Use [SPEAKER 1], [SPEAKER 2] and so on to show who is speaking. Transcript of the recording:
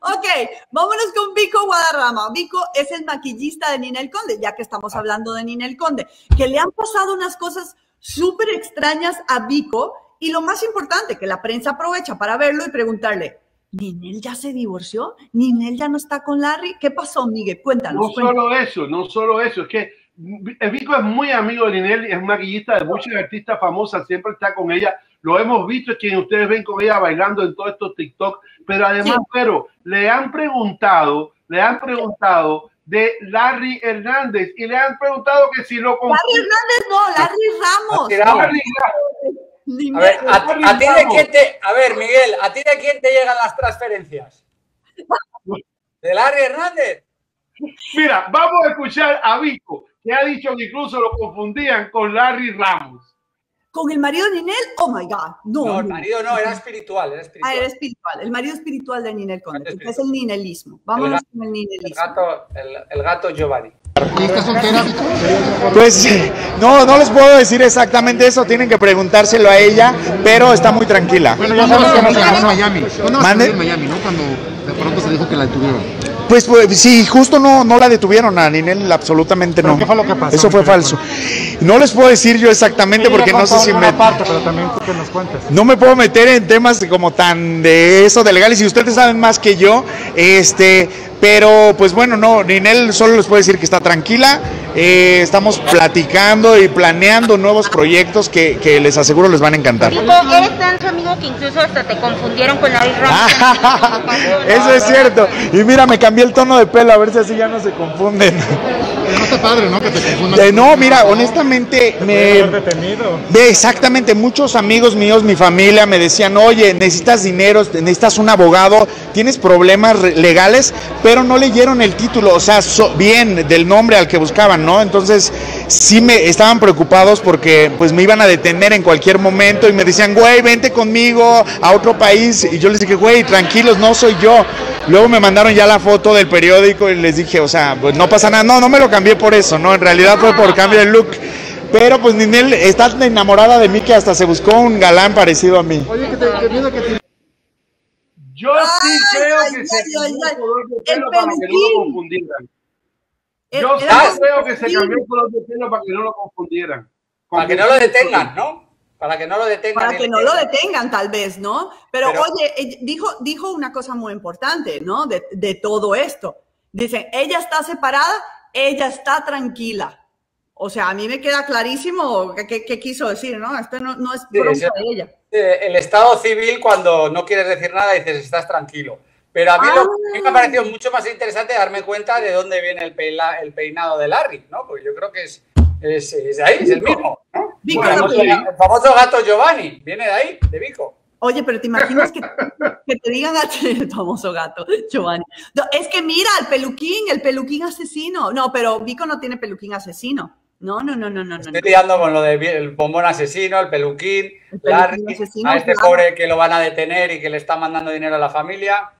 [SPEAKER 1] Ok, vámonos con Vico Guadarrama. Vico es el maquillista de Ninel Conde, ya que estamos hablando de Ninel Conde, que le han pasado unas cosas súper extrañas a Vico y lo más importante, que la prensa aprovecha para verlo y preguntarle, ¿Ninel ya se divorció? ¿Ninel ya no está con Larry? ¿Qué pasó, Miguel? Cuéntanos.
[SPEAKER 2] No solo eso, no solo eso, es que Vico es muy amigo de Ninel, es maquillista de muchas artistas famosas, siempre está con ella. Lo hemos visto, es quien ustedes ven con ella bailando en todos estos TikTok, pero además, pero le han preguntado, le han preguntado de Larry Hernández y le han preguntado que si lo
[SPEAKER 1] Larry Hernández no, Larry
[SPEAKER 3] Ramos. A ver, a, ti de quién te, a ver, Miguel, ¿a ti de quién te llegan las transferencias? ¿De Larry Hernández?
[SPEAKER 2] Mira, vamos a escuchar a Vico, que ha dicho que incluso lo confundían con Larry Ramos.
[SPEAKER 1] ¿Con el marido de Ninel? Oh my God. No,
[SPEAKER 3] no el marido no, era espiritual, era espiritual.
[SPEAKER 1] Ah, era espiritual. El marido espiritual de Ninel Conde. Es el ninelismo. Vámonos con el ninelismo.
[SPEAKER 3] El gato, el, gato Giovanni.
[SPEAKER 4] Pues no, no les puedo decir exactamente eso, tienen que preguntárselo a ella, pero está muy tranquila.
[SPEAKER 5] Bueno, ya sabes que no se en Miami. No, en Miami, ¿no? Cuando de pronto se dijo que la detuvieron.
[SPEAKER 4] Pues, pues, sí, justo no, no la detuvieron a Ninel, absolutamente no.
[SPEAKER 5] ¿Qué fue lo que pasó?
[SPEAKER 4] Eso fue falso. No les puedo decir yo exactamente porque no sé si me...
[SPEAKER 5] Parte, pero también que nos cuentes.
[SPEAKER 4] No me puedo meter en temas como tan de eso, de legales, y ustedes saben más que yo, este, pero pues bueno, no, Ninel solo les puedo decir que está tranquila, eh, estamos platicando y planeando nuevos proyectos que, que, les aseguro les van a encantar.
[SPEAKER 6] eres tan su amigo que incluso hasta te confundieron con Larry Ramos.
[SPEAKER 4] Eso es cierto. Y mira, me cambié el tono de pelo, a ver si así ya no se confunden.
[SPEAKER 5] no está padre, ¿no? Que te confundan.
[SPEAKER 4] no, mira, honestamente me... Ve, exactamente, muchos amigos míos, mi familia me decían, oye, necesitas dinero, necesitas un abogado, tienes problemas legales, pero no leyeron el título, o sea, bien del nombre al que buscaban, ¿no? Entonces, sí me estaban preocupados porque pues me iban a detener en cualquier momento y me decían, güey, vente conmigo a otro país. Y yo les dije, güey, tranquilos, no soy yo. Luego me mandaron ya la foto del periódico y les dije, o sea, pues no pasa nada. No, no me lo cambié por eso, ¿no? En realidad fue por cambio de look. Pero pues Ninel está tan enamorada de mí que hasta se buscó un galán parecido a mí.
[SPEAKER 2] Oye, que te, que que te... Yo sí creo que se cambió el pelo para que no lo confundieran. Yo sí creo que se cambió el color de pelo para que no lo confundieran.
[SPEAKER 3] Para que no lo detengan, ¿no? Para que no lo detengan.
[SPEAKER 1] Para que no lo detengan, tal vez, ¿no? Pero, oye, dijo, dijo una cosa muy importante, ¿no? De, de todo esto. Dice, ella está separada, ella está tranquila. O sea, a mí me queda clarísimo qué, quiso decir, ¿no? Esto no, no es broma de ella.
[SPEAKER 3] El estado civil, cuando no quieres decir nada, dices, estás tranquilo. Pero a mí, lo, me ha parecido mucho más interesante darme cuenta de dónde viene el, el peinado de Larry, ¿no? Porque yo creo que es, es, es de ahí, es el mismo. ¿no? el, famoso, gato Giovanni, viene de ahí, de Vico.
[SPEAKER 1] Oye, pero te imaginas que, que te digan a el famoso gato, Giovanni. es que mira, el peluquín, el peluquín asesino. No, pero Vico no tiene peluquín asesino. No, no, no, no, no.
[SPEAKER 3] Estoy liando con lo del bombón asesino, el peluquín, el Larry, a este pobre que lo van a detener y que le está mandando dinero a la familia.